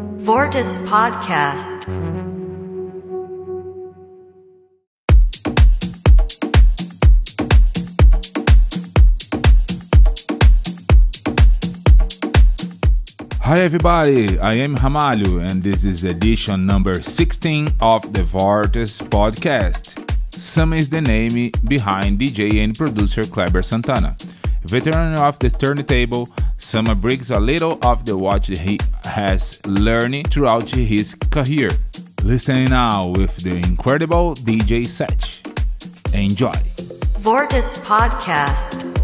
Vørtice Podcast. Hi everybody, I am Ramalho and this is edition number 16 of the Vørtice podcast. Sanna is the name behind DJ and producer Cleber Santana. Veteran of the turntable, Sanna brings a little of the what he has learned throughout his career. Listening now with the incredible DJ Setch. Enjoy. Vørtice Podcast.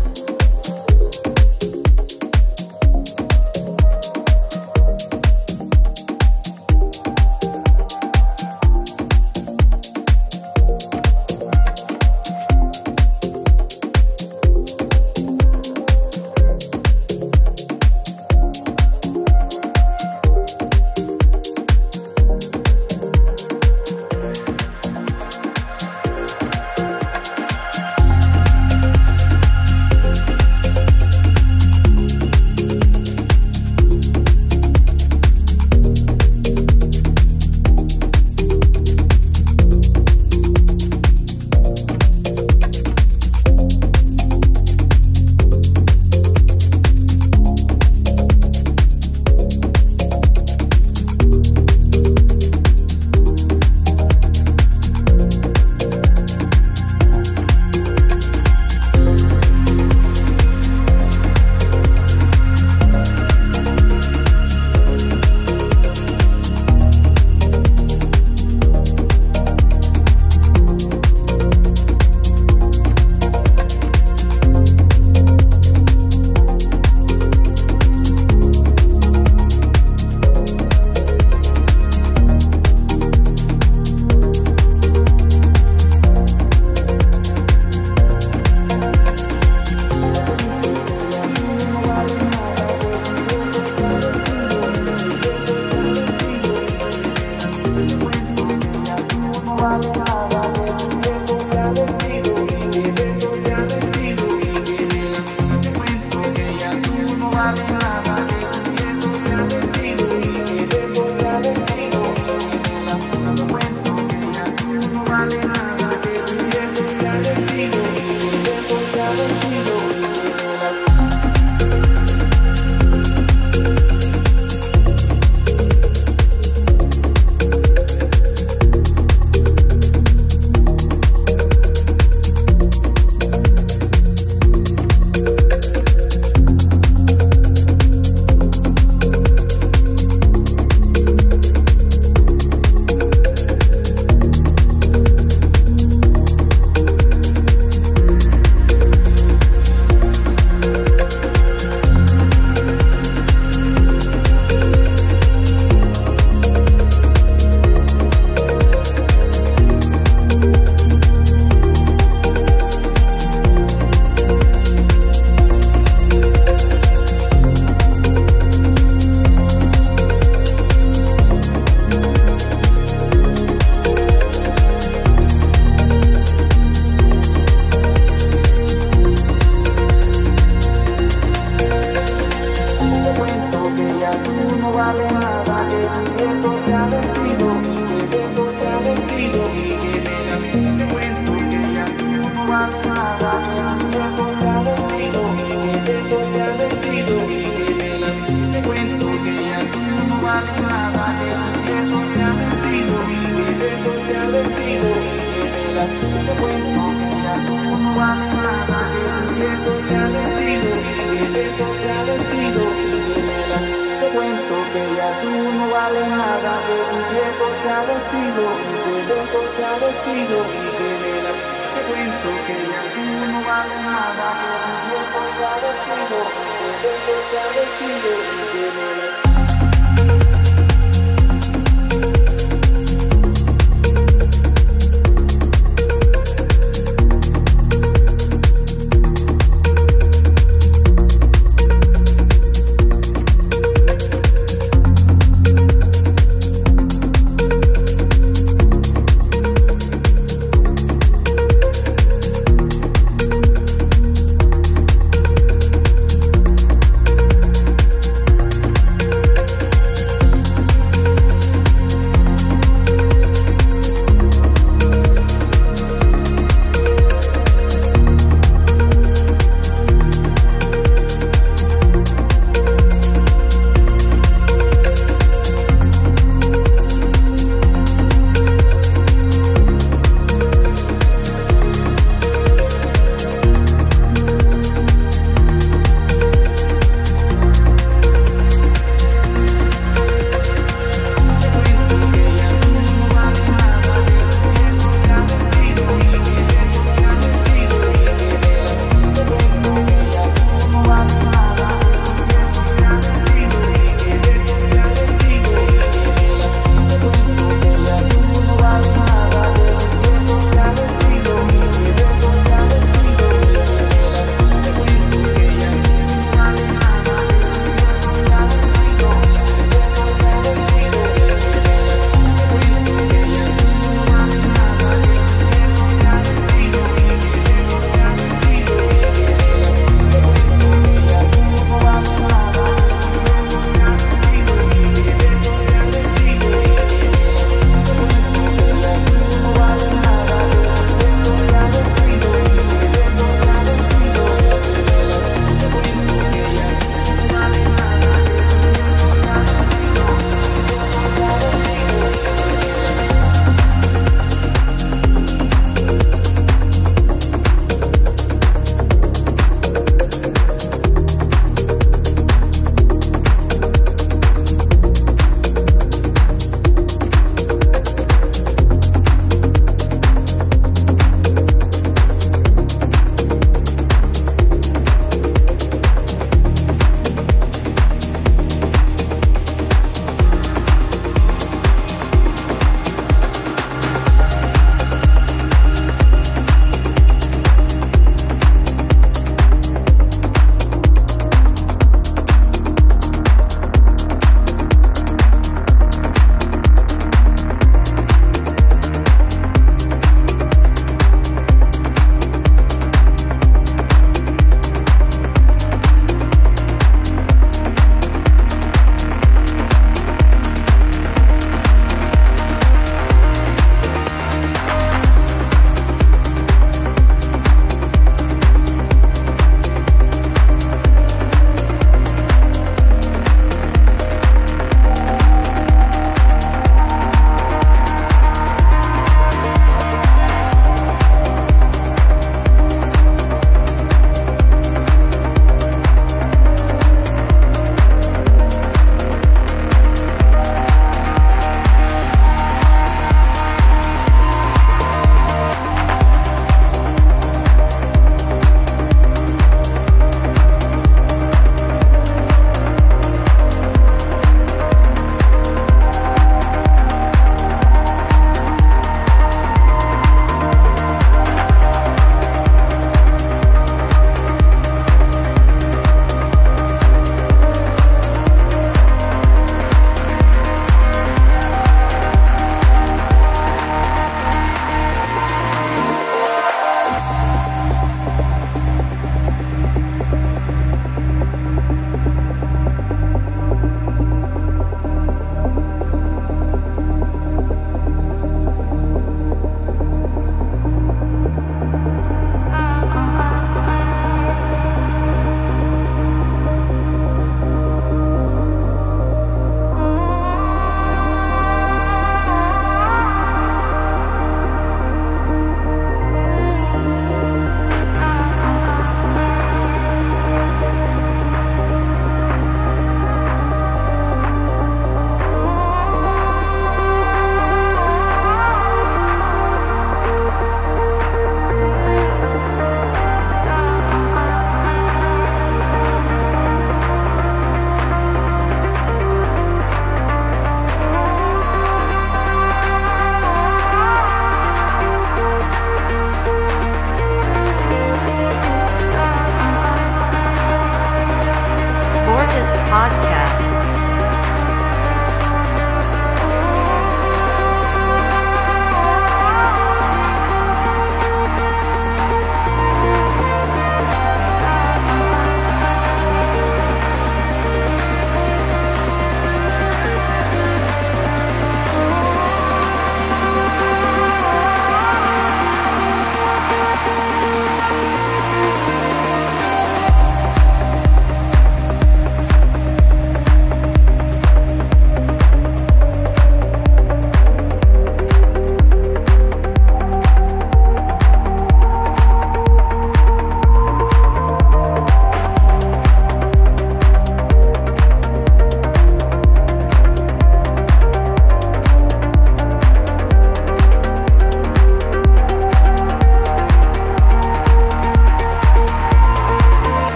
Te cuento que ya tú no vale nada, que tu viejo se ha vencido, tu viejo se ha vencido dímela. Te cuento que ya tú no vale nada, que tu viejo se ha vencido, tu viejo se ha vestido vencido dímela.